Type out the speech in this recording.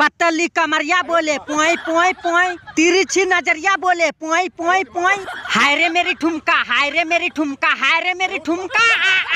पतली कमरिया बोले पोई पोई पोई तिरछी नज़रिया बोले पोई पोई पोई हायरे मेरी ठुमका हायरे मेरी ठुमका हायरे मेरी ठुमका आ, आ,